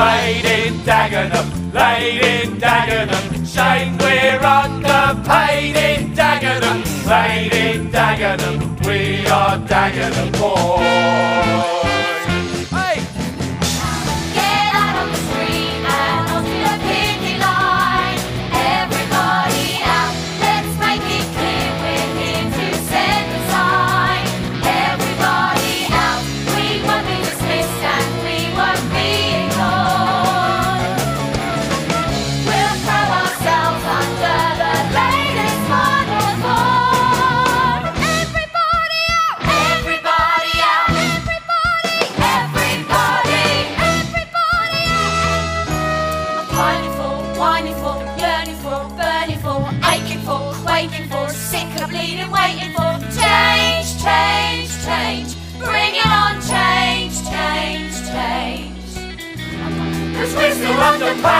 In Dagenham, in Dagenham. Shame we're underpaid in Dagenham, in Dagenham. We are Dagenham boys. Whining for, yearning for, burning for, aching for, quaking for, sick of bleeding, waiting for change, change, change. Bring it on, change, change, change. Cause we're still underpaid